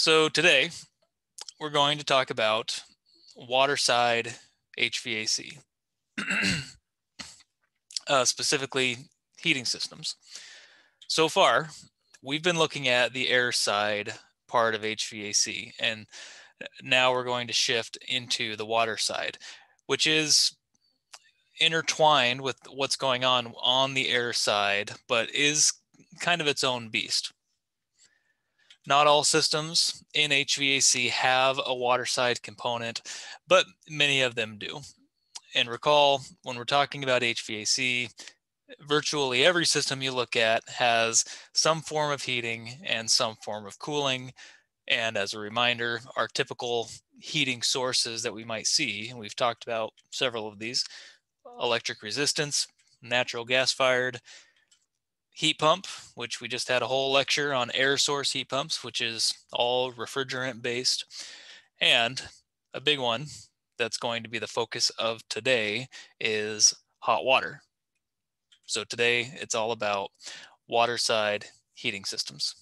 So today we're going to talk about waterside HVAC, uh, specifically heating systems. So far, we've been looking at the air side part of HVAC, and now we're going to shift into the water side, which is intertwined with what's going on on the air side, but is kind of its own beast. Not all systems in HVAC have a waterside component, but many of them do. And recall, when we're talking about HVAC, virtually every system you look at has some form of heating and some form of cooling. And as a reminder, our typical heating sources that we might see, and we've talked about several of these, electric resistance, natural gas fired, heat pump, which we just had a whole lecture on air source heat pumps, which is all refrigerant based. And a big one that's going to be the focus of today is hot water. So today it's all about water side heating systems.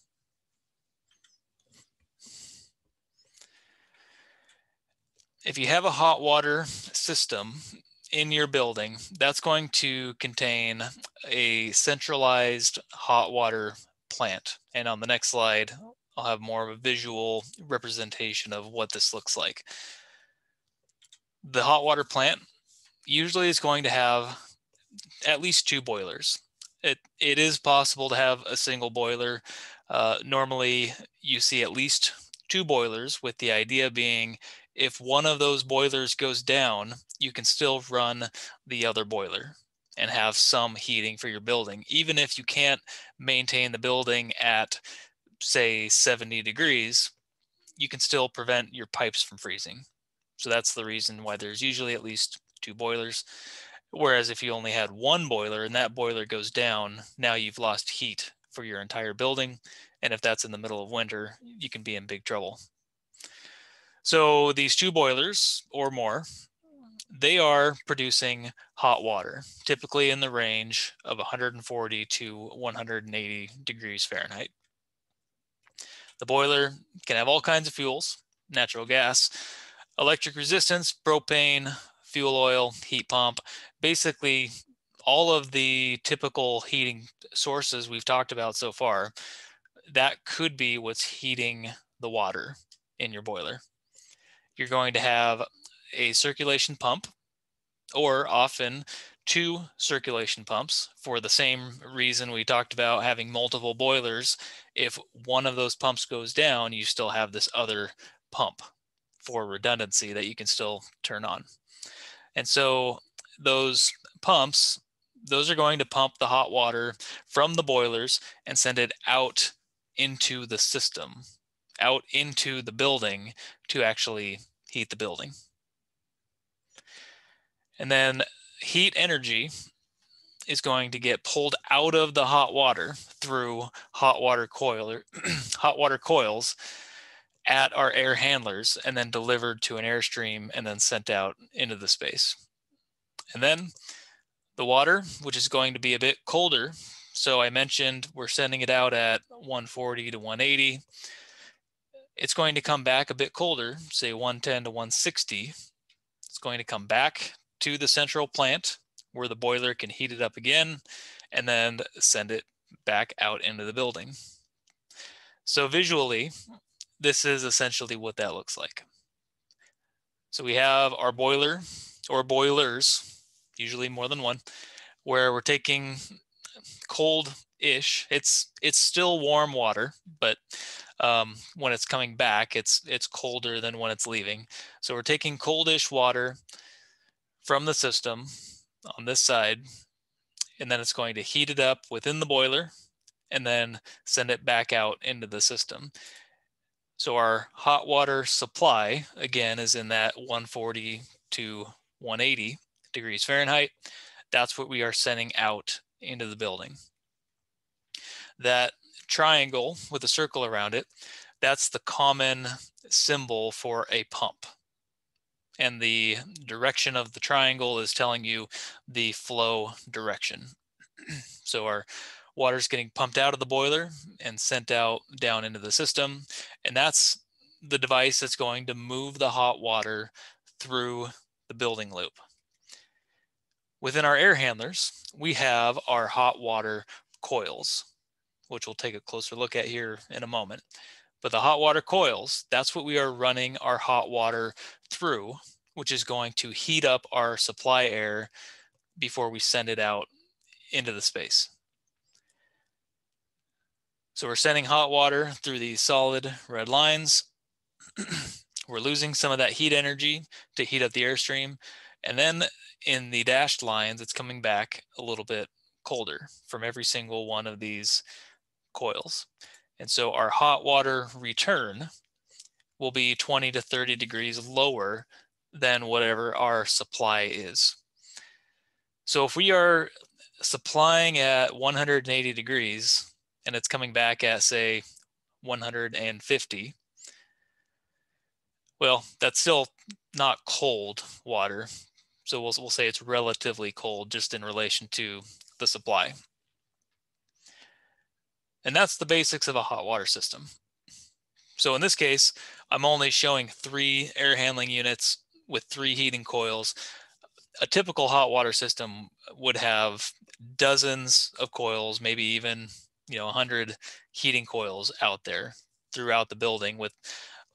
If you have a hot water system, in your building, that's going to contain a centralized hot water plant. And on the next slide, I'll have more of a visual representation of what this looks like. The hot water plant usually is going to have at least two boilers. It, it is possible to have a single boiler. Uh, normally, you see at least two boilers, with the idea being if one of those boilers goes down, you can still run the other boiler and have some heating for your building, even if you can't maintain the building at, say, 70 degrees, you can still prevent your pipes from freezing. So that's the reason why there's usually at least two boilers. Whereas if you only had one boiler and that boiler goes down, now you've lost heat for your entire building. And if that's in the middle of winter, you can be in big trouble. So these two boilers or more, they are producing hot water, typically in the range of 140 to 180 degrees Fahrenheit. The boiler can have all kinds of fuels, natural gas, electric resistance, propane, fuel oil, heat pump, basically all of the typical heating sources we've talked about so far, that could be what's heating the water in your boiler you're going to have a circulation pump or often two circulation pumps for the same reason we talked about having multiple boilers. If one of those pumps goes down, you still have this other pump for redundancy that you can still turn on. And so those pumps, those are going to pump the hot water from the boilers and send it out into the system out into the building to actually heat the building. And then heat energy is going to get pulled out of the hot water through hot water coil hot water coils at our air handlers and then delivered to an airstream and then sent out into the space. And then the water, which is going to be a bit colder. So I mentioned we're sending it out at 140 to 180 it's going to come back a bit colder, say 110 to 160. It's going to come back to the central plant where the boiler can heat it up again and then send it back out into the building. So visually, this is essentially what that looks like. So we have our boiler or boilers, usually more than one, where we're taking cold-ish. It's it's still warm water, but um, when it's coming back, it's it's colder than when it's leaving. So we're taking coldish water from the system on this side, and then it's going to heat it up within the boiler and then send it back out into the system. So our hot water supply, again, is in that 140 to 180 degrees Fahrenheit. That's what we are sending out into the building. That triangle with a circle around it, that's the common symbol for a pump. And the direction of the triangle is telling you the flow direction. so our water is getting pumped out of the boiler and sent out down into the system. And that's the device that's going to move the hot water through the building loop. Within our air handlers, we have our hot water coils, which we'll take a closer look at here in a moment. But the hot water coils, that's what we are running our hot water through, which is going to heat up our supply air before we send it out into the space. So we're sending hot water through these solid red lines. we're losing some of that heat energy to heat up the airstream. And then in the dashed lines, it's coming back a little bit colder from every single one of these coils. And so our hot water return will be 20 to 30 degrees lower than whatever our supply is. So if we are supplying at 180 degrees and it's coming back at say 150, well, that's still not cold water. So we'll, we'll say it's relatively cold just in relation to the supply. And that's the basics of a hot water system. So in this case, I'm only showing three air handling units with three heating coils. A typical hot water system would have dozens of coils, maybe even you know 100 heating coils out there throughout the building with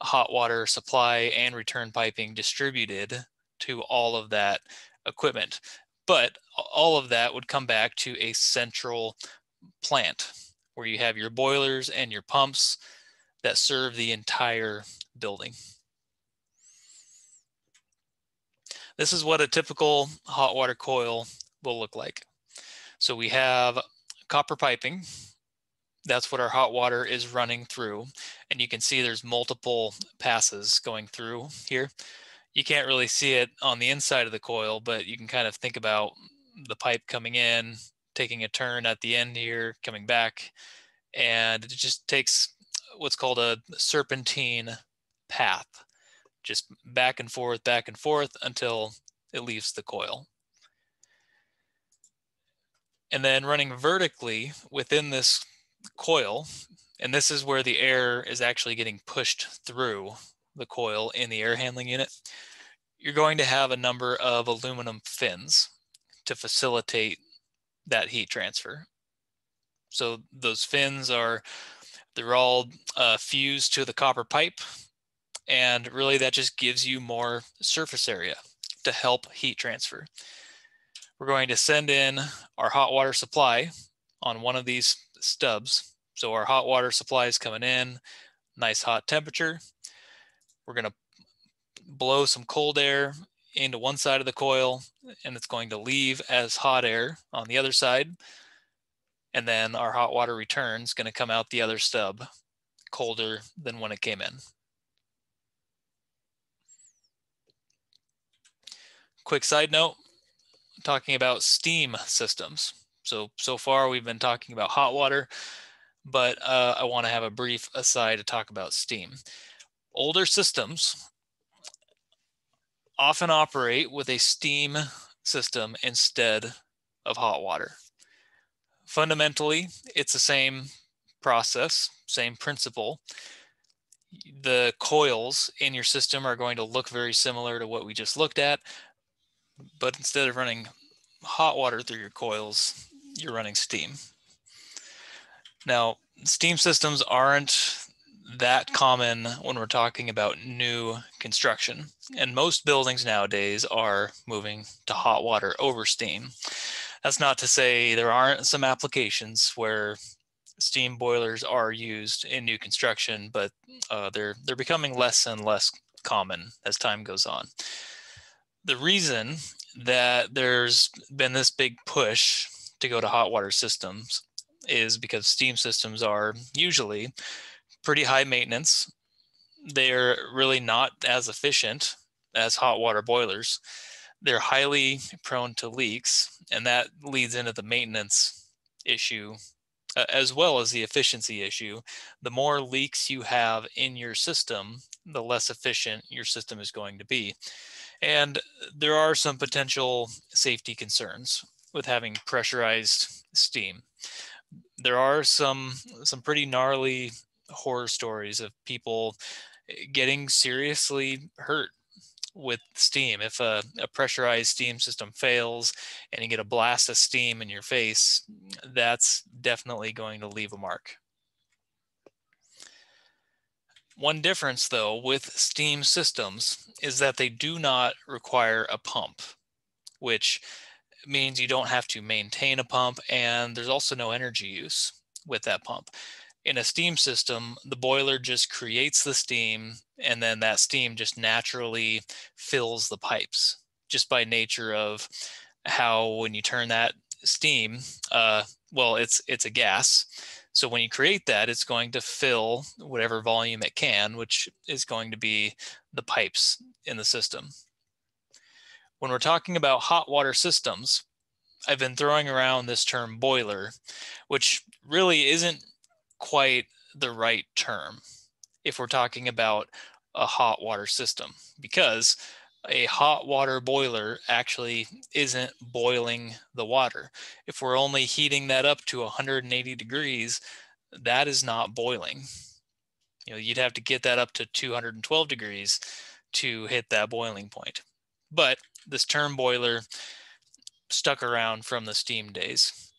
hot water supply and return piping distributed to all of that equipment. But all of that would come back to a central plant where you have your boilers and your pumps that serve the entire building. This is what a typical hot water coil will look like. So we have copper piping. That's what our hot water is running through. And you can see there's multiple passes going through here. You can't really see it on the inside of the coil, but you can kind of think about the pipe coming in, taking a turn at the end here, coming back, and it just takes what's called a serpentine path, just back and forth, back and forth until it leaves the coil. And then running vertically within this coil, and this is where the air is actually getting pushed through the coil in the air handling unit, you're going to have a number of aluminum fins to facilitate that heat transfer. So those fins are, they're all uh, fused to the copper pipe. And really that just gives you more surface area to help heat transfer. We're going to send in our hot water supply on one of these stubs. So our hot water supply is coming in, nice hot temperature. We're going to blow some cold air into one side of the coil and it's going to leave as hot air on the other side. And then our hot water return is going to come out the other stub colder than when it came in. Quick side note, talking about steam systems. So, so far we've been talking about hot water, but uh, I want to have a brief aside to talk about steam. Older systems often operate with a steam system instead of hot water. Fundamentally, it's the same process, same principle. The coils in your system are going to look very similar to what we just looked at, but instead of running hot water through your coils, you're running steam. Now, steam systems aren't that common when we're talking about new construction. And most buildings nowadays are moving to hot water over steam. That's not to say there aren't some applications where steam boilers are used in new construction, but uh, they're they're becoming less and less common as time goes on. The reason that there's been this big push to go to hot water systems is because steam systems are usually pretty high maintenance. They're really not as efficient as hot water boilers. They're highly prone to leaks, and that leads into the maintenance issue uh, as well as the efficiency issue. The more leaks you have in your system, the less efficient your system is going to be. And there are some potential safety concerns with having pressurized steam. There are some some pretty gnarly horror stories of people getting seriously hurt with steam. If a, a, pressurized steam system fails and you get a blast of steam in your face, that's definitely going to leave a mark. One difference though with steam systems is that they do not require a pump, which means you don't have to maintain a pump and there's also no energy use with that pump. In a steam system, the boiler just creates the steam and then that steam just naturally fills the pipes just by nature of how when you turn that steam, uh, well, it's it's a gas. So when you create that, it's going to fill whatever volume it can, which is going to be the pipes in the system. When we're talking about hot water systems, I've been throwing around this term boiler, which really isn't quite the right term if we're talking about a hot water system because a hot water boiler actually isn't boiling the water. If we're only heating that up to 180 degrees, that is not boiling. You know, you'd have to get that up to 212 degrees to hit that boiling point. But this term boiler stuck around from the steam days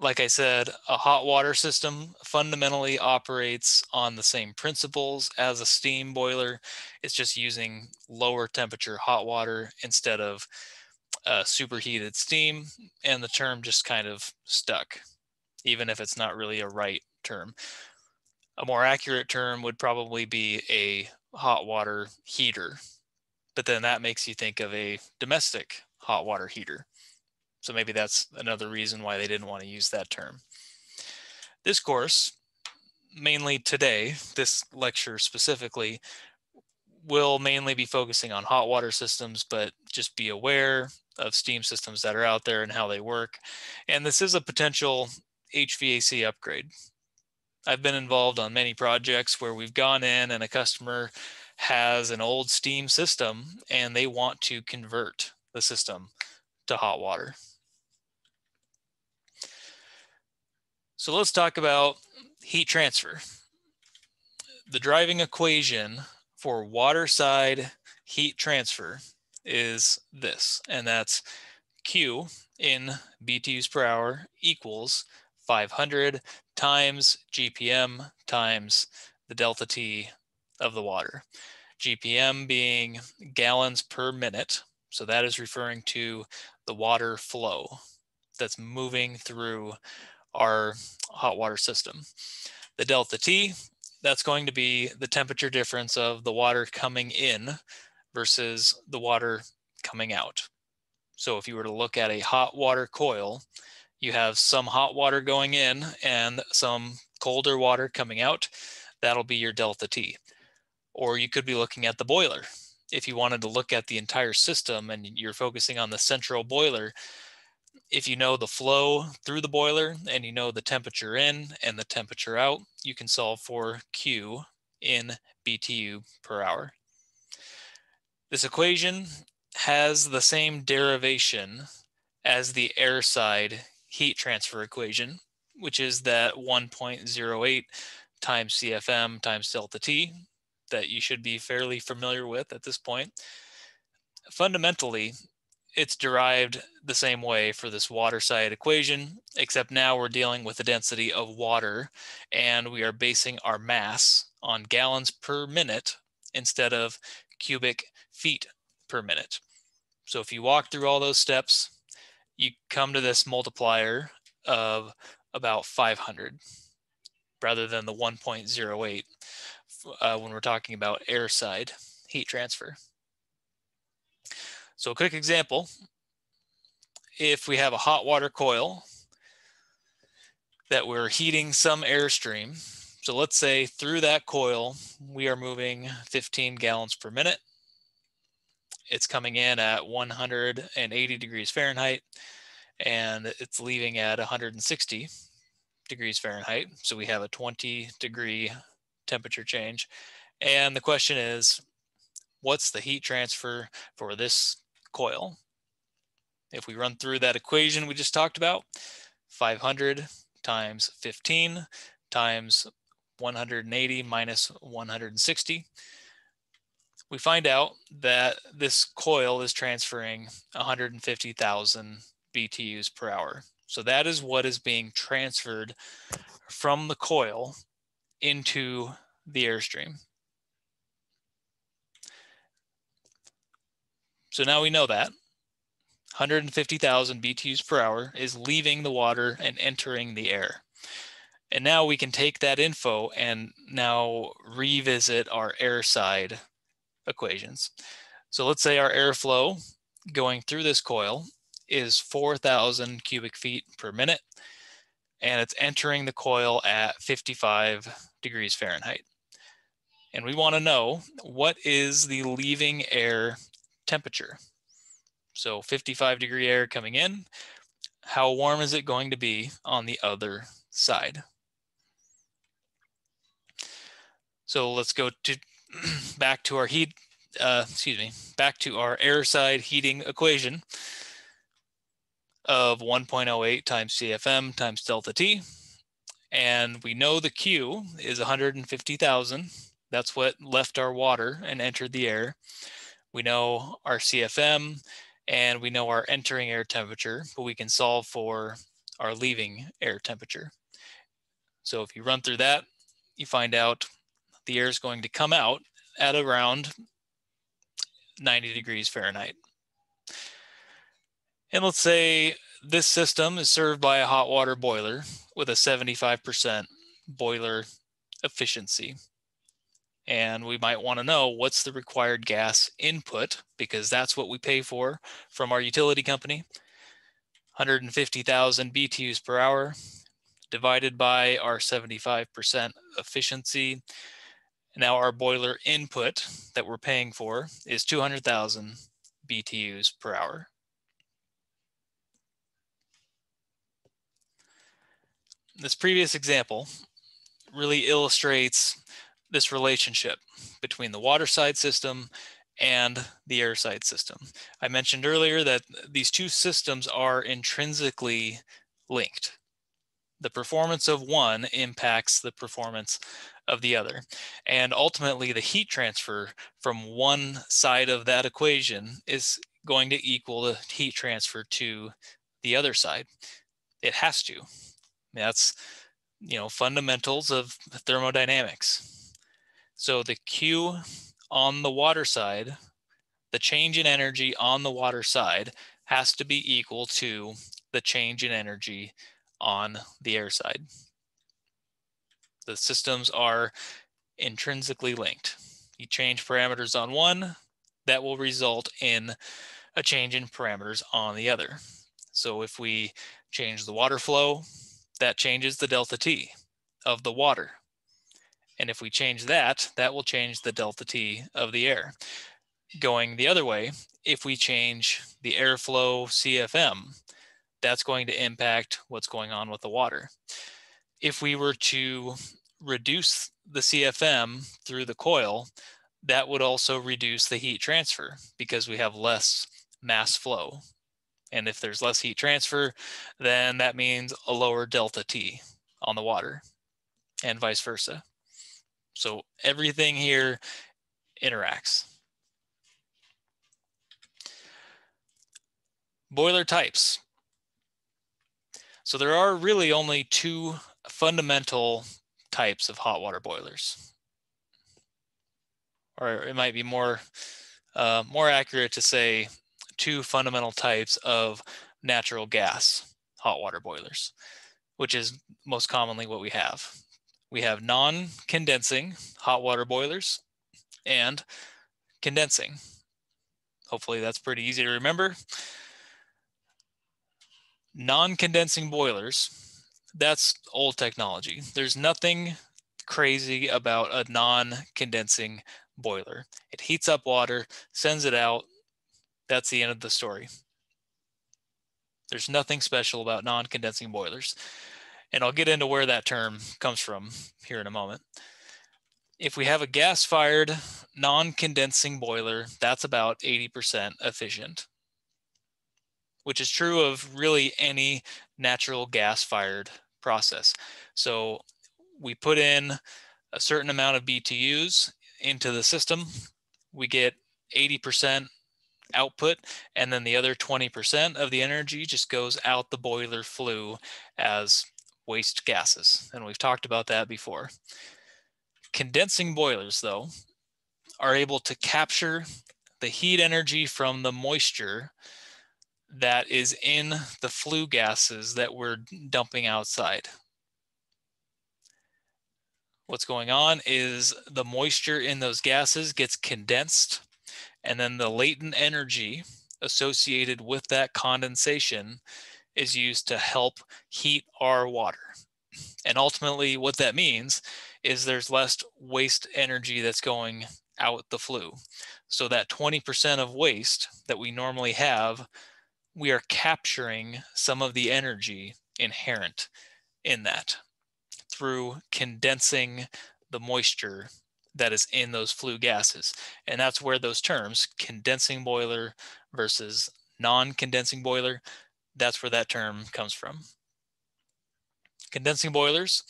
like I said, a hot water system fundamentally operates on the same principles as a steam boiler. It's just using lower temperature hot water instead of uh, superheated steam, and the term just kind of stuck, even if it's not really a right term. A more accurate term would probably be a hot water heater, but then that makes you think of a domestic hot water heater. So maybe that's another reason why they didn't want to use that term. This course, mainly today, this lecture specifically, will mainly be focusing on hot water systems, but just be aware of steam systems that are out there and how they work. And this is a potential HVAC upgrade. I've been involved on many projects where we've gone in and a customer has an old steam system and they want to convert the system to hot water. So let's talk about heat transfer. The driving equation for water side heat transfer is this, and that's Q in BTUs per hour equals 500 times GPM times the delta T of the water. GPM being gallons per minute. So that is referring to the water flow that's moving through our hot water system. The delta T, that's going to be the temperature difference of the water coming in versus the water coming out. So if you were to look at a hot water coil, you have some hot water going in and some colder water coming out. That'll be your delta T. Or you could be looking at the boiler. If you wanted to look at the entire system and you're focusing on the central boiler, if you know the flow through the boiler and you know the temperature in and the temperature out, you can solve for Q in BTU per hour. This equation has the same derivation as the air side heat transfer equation, which is that 1.08 times CFM times delta T that you should be fairly familiar with at this point. Fundamentally, it's derived the same way for this water side equation, except now we're dealing with the density of water and we are basing our mass on gallons per minute instead of cubic feet per minute. So if you walk through all those steps, you come to this multiplier of about 500 rather than the 1.08 uh, when we're talking about air side heat transfer. So a quick example, if we have a hot water coil that we're heating some airstream, so let's say through that coil, we are moving 15 gallons per minute. It's coming in at 180 degrees Fahrenheit and it's leaving at 160 degrees Fahrenheit. So we have a 20 degree temperature change. And the question is, what's the heat transfer for this coil. If we run through that equation we just talked about, 500 times 15 times 180 minus 160, we find out that this coil is transferring 150,000 BTUs per hour. So that is what is being transferred from the coil into the airstream. So now we know that 150,000 BTUs per hour is leaving the water and entering the air. And now we can take that info and now revisit our air side equations. So let's say our airflow going through this coil is 4,000 cubic feet per minute, and it's entering the coil at 55 degrees Fahrenheit. And we want to know what is the leaving air temperature. So 55 degree air coming in, how warm is it going to be on the other side? So let's go to back to our heat, uh, excuse me, back to our air side heating equation of 1.08 times CFM times delta T. And we know the Q is 150,000. That's what left our water and entered the air. We know our CFM and we know our entering air temperature, but we can solve for our leaving air temperature. So if you run through that, you find out the air is going to come out at around 90 degrees Fahrenheit. And let's say this system is served by a hot water boiler with a 75% boiler efficiency. And we might want to know what's the required gas input because that's what we pay for from our utility company. 150,000 BTUs per hour divided by our 75% efficiency. Now our boiler input that we're paying for is 200,000 BTUs per hour. This previous example really illustrates this relationship between the water side system and the air side system. I mentioned earlier that these two systems are intrinsically linked. The performance of one impacts the performance of the other. And ultimately, the heat transfer from one side of that equation is going to equal the heat transfer to the other side. It has to. That's, you know, fundamentals of thermodynamics. So the Q on the water side, the change in energy on the water side has to be equal to the change in energy on the air side. The systems are intrinsically linked. You change parameters on one, that will result in a change in parameters on the other. So if we change the water flow, that changes the delta T of the water. And if we change that, that will change the delta T of the air. Going the other way, if we change the airflow CFM, that's going to impact what's going on with the water. If we were to reduce the CFM through the coil, that would also reduce the heat transfer because we have less mass flow. And if there's less heat transfer, then that means a lower delta T on the water and vice versa. So everything here interacts. Boiler types. So there are really only two fundamental types of hot water boilers. Or it might be more, uh, more accurate to say two fundamental types of natural gas hot water boilers, which is most commonly what we have we have non-condensing hot water boilers and condensing. Hopefully that's pretty easy to remember. Non-condensing boilers, that's old technology. There's nothing crazy about a non-condensing boiler. It heats up water, sends it out. That's the end of the story. There's nothing special about non-condensing boilers. And I'll get into where that term comes from here in a moment. If we have a gas fired non condensing boiler, that's about 80% efficient, which is true of really any natural gas fired process. So we put in a certain amount of BTUs into the system. we get 80% output, and then the other 20% of the energy just goes out the boiler flue as waste gases. And we've talked about that before. Condensing boilers, though, are able to capture the heat energy from the moisture that is in the flue gases that we're dumping outside. What's going on is the moisture in those gases gets condensed and then the latent energy associated with that condensation is used to help heat our water. And ultimately, what that means is there's less waste energy that's going out the flue. So that 20% of waste that we normally have, we are capturing some of the energy inherent in that through condensing the moisture that is in those flue gases. And that's where those terms, condensing boiler versus non-condensing boiler, that's where that term comes from. Condensing boilers,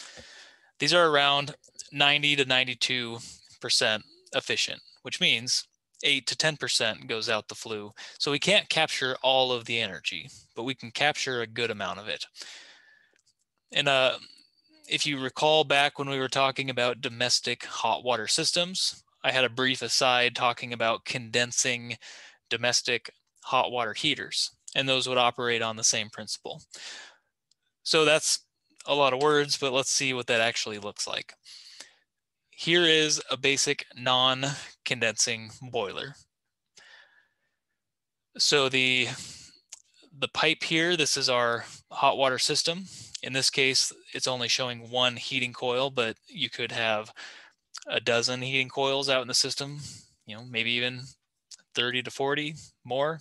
these are around 90 to 92% efficient, which means 8 to 10% goes out the flue. So we can't capture all of the energy, but we can capture a good amount of it. And uh, if you recall back when we were talking about domestic hot water systems, I had a brief aside talking about condensing domestic hot water heaters, and those would operate on the same principle. So that's a lot of words, but let's see what that actually looks like. Here is a basic non-condensing boiler. So the, the pipe here, this is our hot water system. In this case, it's only showing one heating coil, but you could have a dozen heating coils out in the system, you know, maybe even 30 to 40 more.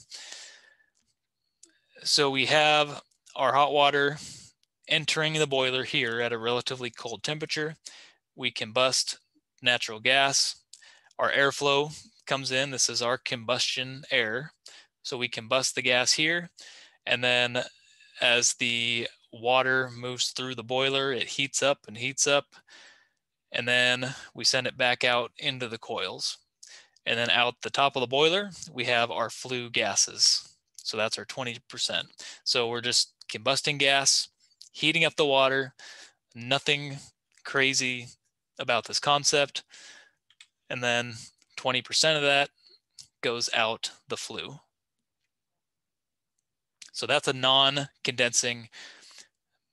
So we have our hot water entering the boiler here at a relatively cold temperature. We combust natural gas. Our airflow comes in. This is our combustion air. So we combust the gas here. And then as the water moves through the boiler, it heats up and heats up. And then we send it back out into the coils. And then out the top of the boiler, we have our flue gases. So that's our 20%. So we're just combusting gas, heating up the water, nothing crazy about this concept. And then 20% of that goes out the flue. So that's a non-condensing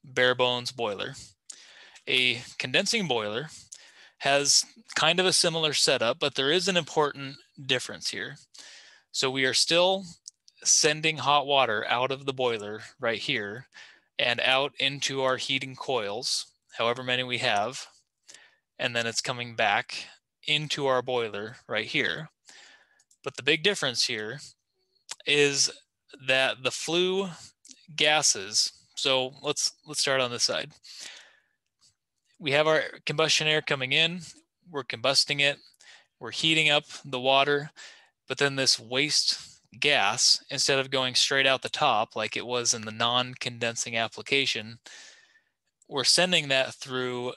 bare bones boiler. A condensing boiler has kind of a similar setup, but there is an important difference here. So we are still sending hot water out of the boiler right here and out into our heating coils, however many we have, and then it's coming back into our boiler right here. But the big difference here is that the flue gases so let's let's start on this side. We have our combustion air coming in, we're combusting it, we're heating up the water, but then this waste gas, instead of going straight out the top like it was in the non-condensing application, we're sending that through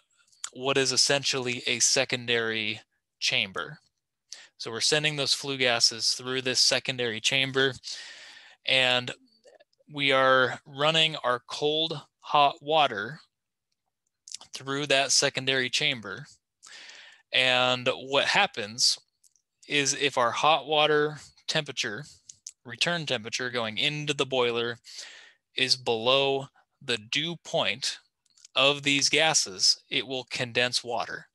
what is essentially a secondary chamber. So we're sending those flue gases through this secondary chamber. And we are running our cold hot water through that secondary chamber. And what happens is if our hot water temperature, return temperature going into the boiler is below the dew point of these gases, it will condense water.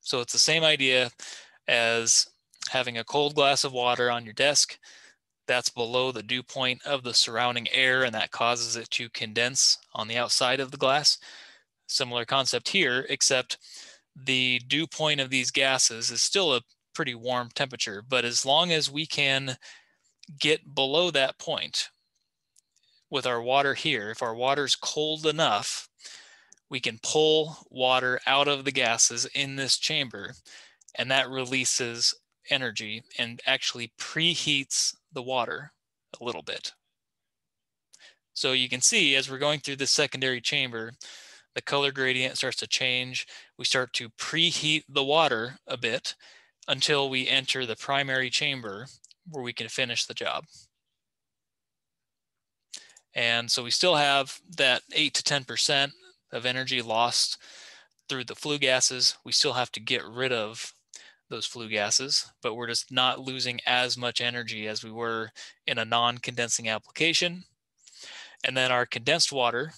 So it's the same idea as having a cold glass of water on your desk that's below the dew point of the surrounding air and that causes it to condense on the outside of the glass. Similar concept here, except the dew point of these gases is still a pretty warm temperature, but as long as we can get below that point with our water here, if our water's cold enough, we can pull water out of the gases in this chamber and that releases energy and actually preheats the water a little bit. So you can see as we're going through this secondary chamber, the color gradient starts to change. We start to preheat the water a bit. until we enter the primary chamber where we can finish the job. And so we still have that 8 to 10% of energy lost through the flue gases. We still have to get rid of those flue gases, but we're just not losing as much energy as we were in a non-condensing application. And then our condensed water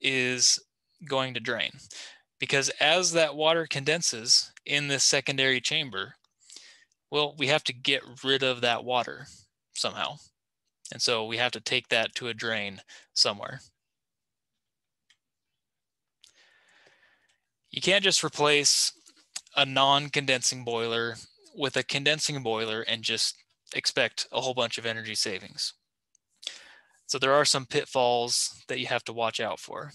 is going to drain because as that water condenses in this secondary chamber, well, we have to get rid of that water somehow. And so we have to take that to a drain somewhere. You can't just replace a non-condensing boiler with a condensing boiler and just expect a whole bunch of energy savings. So there are some pitfalls that you have to watch out for.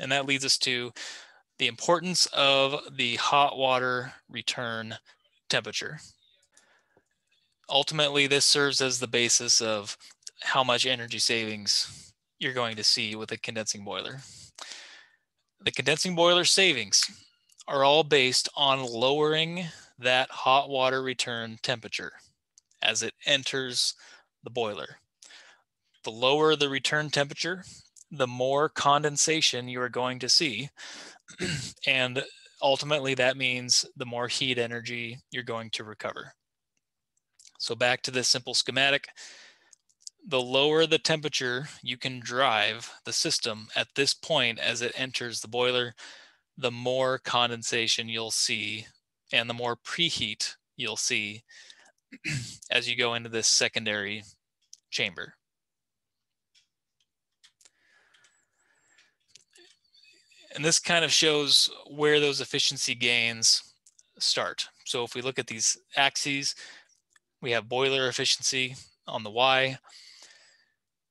And that leads us to the importance of the hot water return temperature. Ultimately, this serves as the basis of how much energy savings you're going to see with a condensing boiler. The condensing boiler savings are all based on lowering that hot water return temperature as it enters the boiler. The lower the return temperature, the more condensation you are going to see. and ultimately, that means the more heat energy you're going to recover. So back to this simple schematic, the lower the temperature you can drive the system at this point as it enters the boiler, the more condensation you'll see and the more preheat you'll see as you go into this secondary chamber. And this kind of shows where those efficiency gains start. So if we look at these axes, we have boiler efficiency on the Y,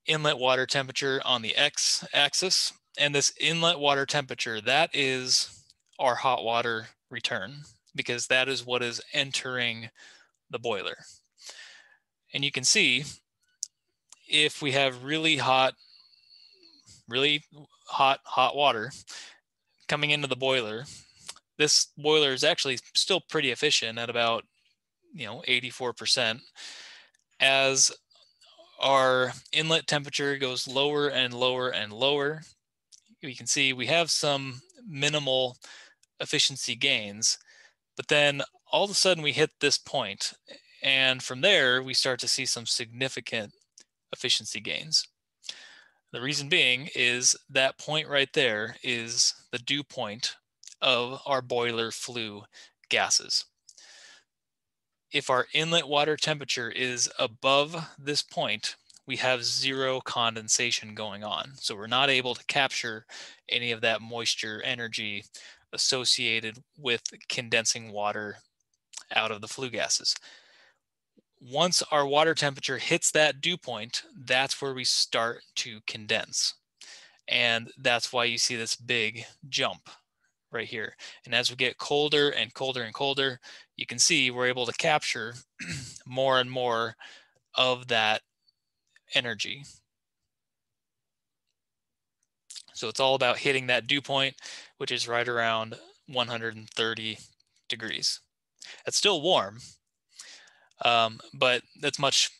inlet water temperature on the X axis. And this inlet water temperature, that is our hot water return because that is what is entering the boiler. And you can see if we have really hot, really hot, hot water coming into the boiler, this boiler is actually still pretty efficient at about, you know, 84%. As our inlet temperature goes lower and lower and lower. We can see we have some minimal efficiency gains, but then all of a sudden we hit this point, and from there we start to see some significant efficiency gains. The reason being is that point right there is the dew point of our boiler flue gases if our inlet water temperature is above this point, we have zero condensation going on. So we're not able to capture any of that moisture energy associated with condensing water out of the flue gases. Once our water temperature hits that dew point, that's where we start to condense. And that's why you see this big jump right here. And as we get colder and colder and colder, you can see we're able to capture more and more of that energy. So it's all about hitting that dew point, which is right around 130 degrees. It's still warm, um, but that's much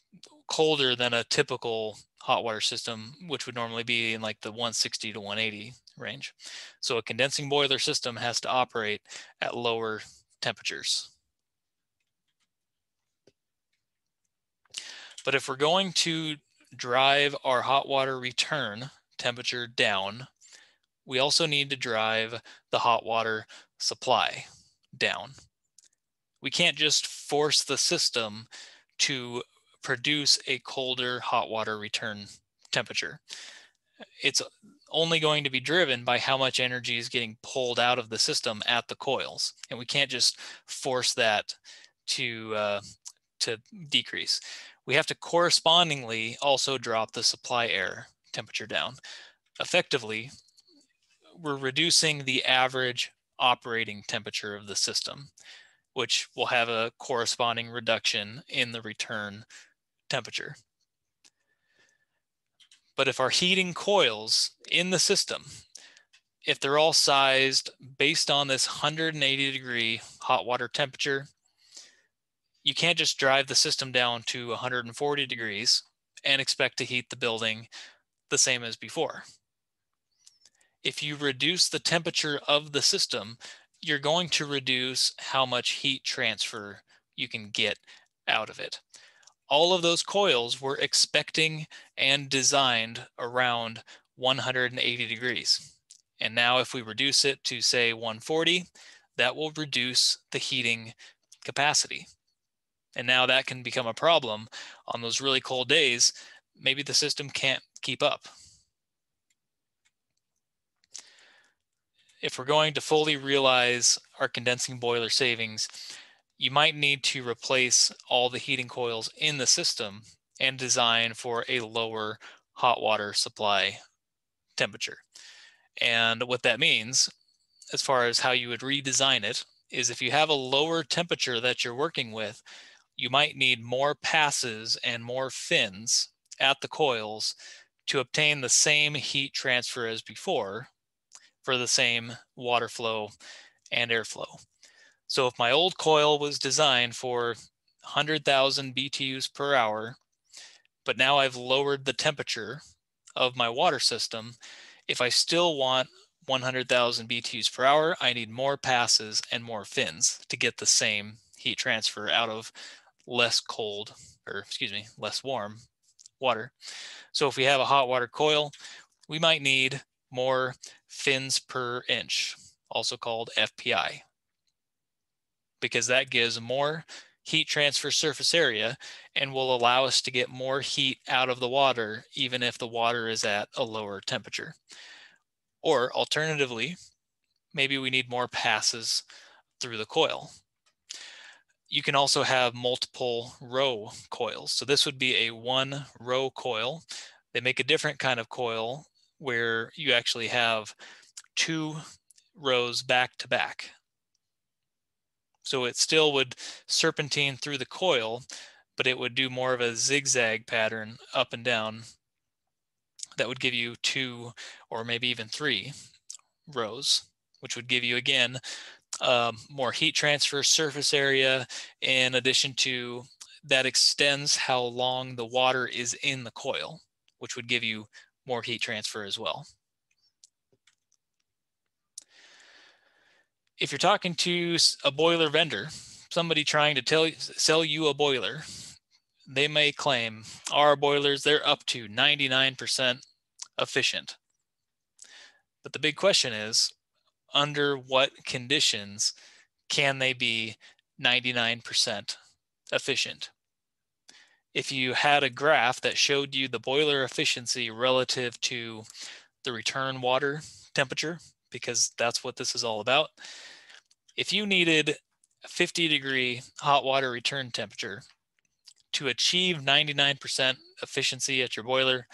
colder than a typical hot water system, which would normally be in like the 160 to 180 range. So a condensing boiler system has to operate at lower temperatures. But if we're going to drive our hot water return temperature down, we also need to drive the hot water supply down. We can't just force the system to produce a colder hot water return temperature. It's only going to be driven by how much energy is getting pulled out of the system at the coils. And we can't just force that to, uh, to decrease. We have to correspondingly also drop the supply air temperature down. Effectively, we're reducing the average operating temperature of the system, which will have a corresponding reduction in the return temperature. But if our heating coils in the system, if they're all sized based on this 180 degree hot water temperature, you can't just drive the system down to 140 degrees and expect to heat the building the same as before. If you reduce the temperature of the system, you're going to reduce how much heat transfer you can get out of it. All of those coils were expecting and designed around 180 degrees. And now if we reduce it to say 140, that will reduce the heating capacity. And now that can become a problem on those really cold days. Maybe the system can't keep up. If we're going to fully realize our condensing boiler savings, you might need to replace all the heating coils in the system and design for a lower hot water supply temperature. And what that means, as far as how you would redesign it, is if you have a lower temperature that you're working with, you might need more passes and more fins at the coils to obtain the same heat transfer as before for the same water flow and airflow. So if my old coil was designed for 100,000 BTUs per hour, but now I've lowered the temperature of my water system, if I still want 100,000 BTUs per hour, I need more passes and more fins to get the same heat transfer out of less cold, or excuse me, less warm water. So if we have a hot water coil, we might need more fins per inch, also called FPI, because that gives more heat transfer surface area and will allow us to get more heat out of the water, even if the water is at a lower temperature. Or alternatively, maybe we need more passes through the coil you can also have multiple row coils. So this would be a one row coil. They make a different kind of coil where you actually have two rows back to back. So it still would serpentine through the coil, but it would do more of a zigzag pattern up and down that would give you two or maybe even three rows, which would give you again um, more heat transfer surface area in addition to that extends how long the water is in the coil, which would give you more heat transfer as well. If you're talking to a boiler vendor, somebody trying to tell sell you a boiler, they may claim our boilers, they're up to 99% efficient. But the big question is, under what conditions can they be 99% efficient? If you had a graph that showed you the boiler efficiency relative to the return water temperature, because that's what this is all about. If you needed 50 degree hot water return temperature to achieve 99% efficiency at your boiler,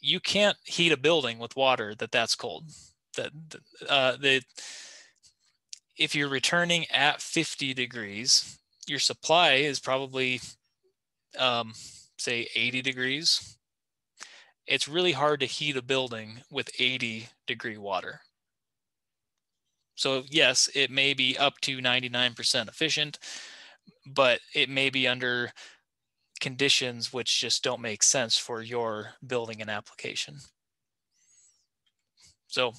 you can't heat a building with water that that's cold that uh, the if you're returning at 50 degrees, your supply is probably um, say 80 degrees. It's really hard to heat a building with 80 degree water. So yes, it may be up to 99% efficient, but it may be under conditions which just don't make sense for your building and application. So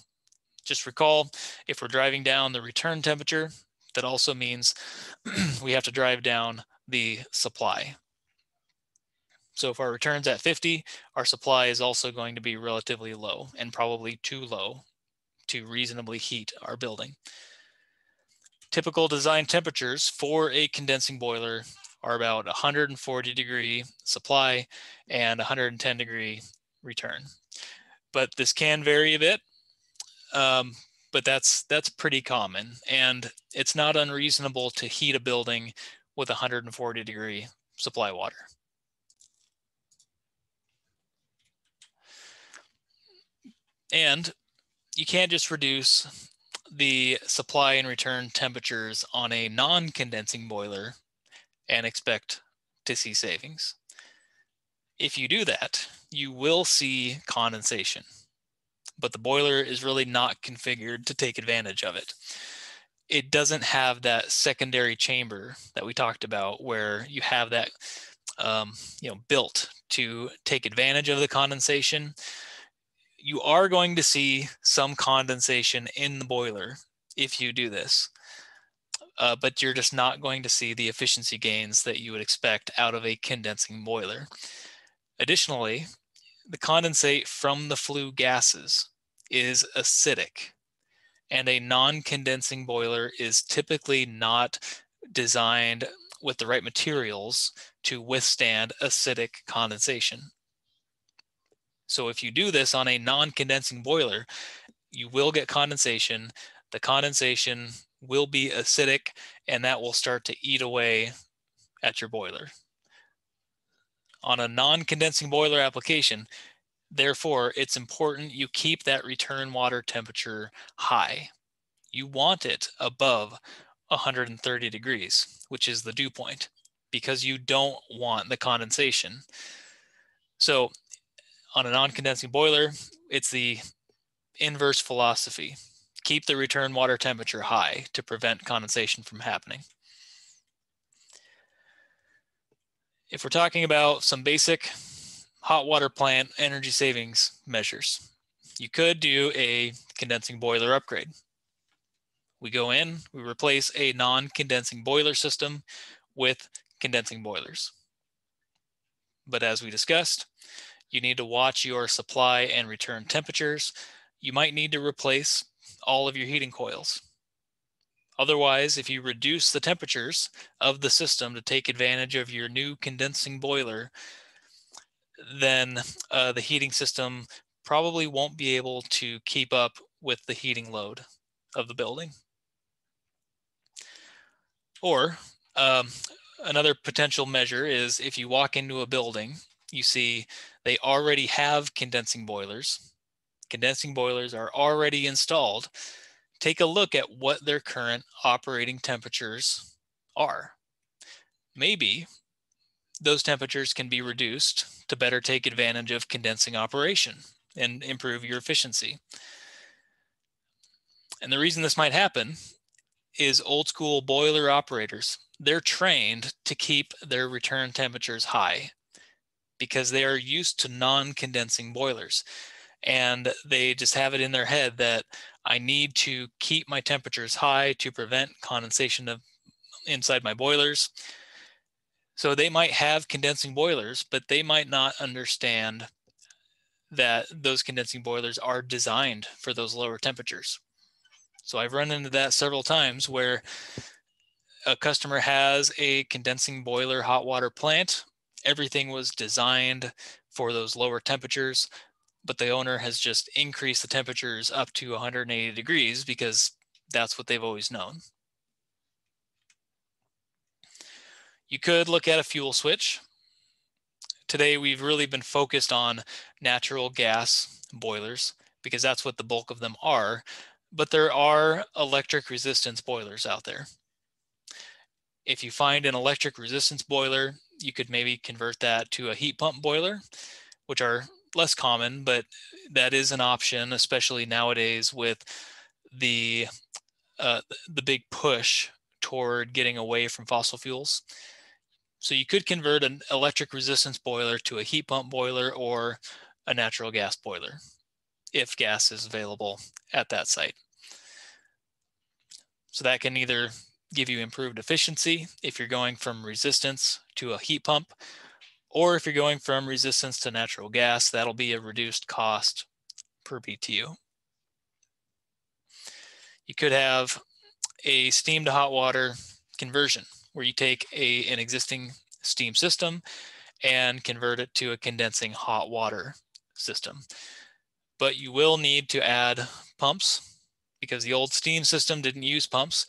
just recall, if we're driving down the return temperature, that also means we have to drive down the supply. So if our return's at 50, our supply is also going to be relatively low and probably too low to reasonably heat our building. Typical design temperatures for a condensing boiler are about 140 degree supply and 110 degree return. But this can vary a bit um, but that's that's pretty common, and it's not unreasonable to heat a building with 140 degree supply water. And you can't just reduce the supply and return temperatures on a non-condensing boiler and expect to see savings. If you do that, you will see condensation but the boiler is really not configured to take advantage of it. it doesn't have that secondary chamber that we talked about where you have that um, you know built to take advantage of the condensation you are going to see some condensation in the boiler if you do this uh, but you're just not going to see the efficiency gains that you would expect out of a condensing boiler additionally the condensate from the flue gases is acidic and a non-condensing boiler is typically not designed with the right materials to withstand acidic condensation. So if you do this on a non-condensing boiler, you will get condensation. The condensation will be acidic and that will start to eat away at your boiler. On a non-condensing boiler application, Therefore, it's important you keep that return water temperature high. You want it above 130 degrees, which is the dew point, because you don't want the condensation. So on a non-condensing boiler, it's the inverse philosophy. Keep the return water temperature high to prevent condensation from happening. If we're talking about some basic hot water plant energy savings measures. You could do a condensing boiler upgrade. We go in, we replace a non-condensing boiler system with condensing boilers. But as we discussed, you need to watch your supply and return temperatures. You might need to replace all of your heating coils. Otherwise, if you reduce the temperatures of the system to take advantage of your new condensing boiler, then uh, the heating system probably won't be able to keep up with the heating load of the building. Or um, another potential measure is if you walk into a building, you see they already have condensing boilers. Condensing boilers are already installed. Take a look at what their current operating temperatures are. Maybe those temperatures can be reduced to better take advantage of condensing operation and improve your efficiency. And the reason this might happen is old school boiler operators. They're trained to keep their return temperatures high because they are used to non condensing boilers. And they just have it in their head that I need to keep my temperatures high to prevent condensation of inside my boilers. So they might have condensing boilers, but they might not understand that those condensing boilers are designed for those lower temperatures. So I've run into that several times where a customer has a condensing boiler hot water plant. Everything was designed for those lower temperatures, but the owner has just increased the temperatures up to 180 degrees because that's what they've always known. You could look at a fuel switch. Today, we've really been focused on natural gas boilers because that's what the bulk of them are, but there are electric resistance boilers out there. If you find an electric resistance boiler, you could maybe convert that to a heat pump boiler, which are less common, but that is an option, especially nowadays with the uh, the big push toward getting away from fossil fuels. So you could convert an electric resistance boiler to a heat pump boiler or a natural gas boiler if gas is available at that site. So that can either give you improved efficiency if you're going from resistance to a heat pump, or if you're going from resistance to natural gas, that'll be a reduced cost per BTU. You could have a steam to hot water conversion where you take a, an existing steam system and convert it to a condensing hot water system. But you will need to add pumps because the old steam system didn't use pumps.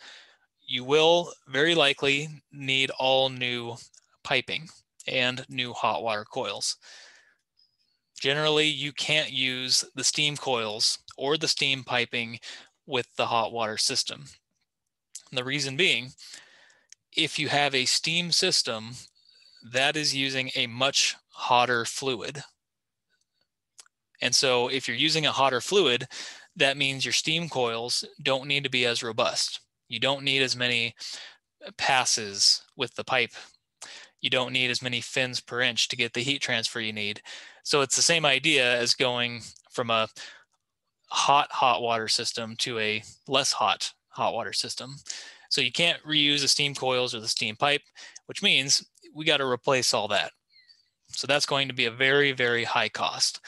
You will very likely need all new piping and new hot water coils. Generally, you can't use the steam coils or the steam piping with the hot water system. The reason being if you have a steam system, that is using a much hotter fluid. And so if you're using a hotter fluid, that means your steam coils don't need to be as robust. You don't need as many passes with the pipe. You don't need as many fins per inch to get the heat transfer you need. So it's the same idea as going from a hot hot water system to a less hot hot water system. So you can't reuse the steam coils or the steam pipe, which means we got to replace all that. So that's going to be a very, very high cost.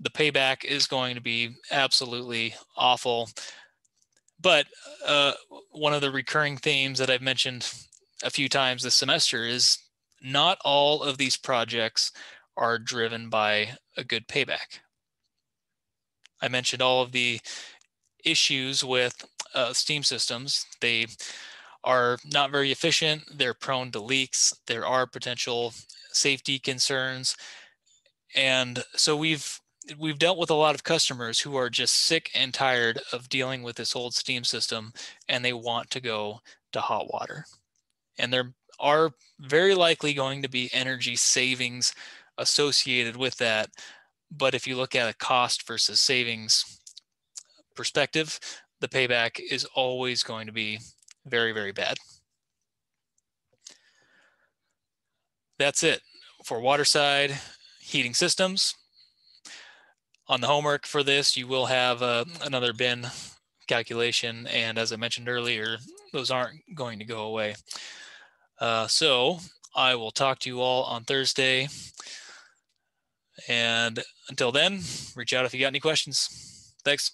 The payback is going to be absolutely awful. But uh, one of the recurring themes that I've mentioned a few times this semester is not all of these projects are driven by a good payback. I mentioned all of the issues with uh, steam systems. They are not very efficient. They're prone to leaks. There are potential safety concerns. And so we've we've dealt with a lot of customers who are just sick and tired of dealing with this old steam system and they want to go to hot water. And there are very likely going to be energy savings associated with that. But if you look at a cost versus savings perspective, the payback is always going to be very, very bad. That's it for waterside heating systems. On the homework for this, you will have uh, another bin calculation. And as I mentioned earlier, those aren't going to go away. Uh, so I will talk to you all on Thursday. And until then, reach out if you got any questions. Thanks.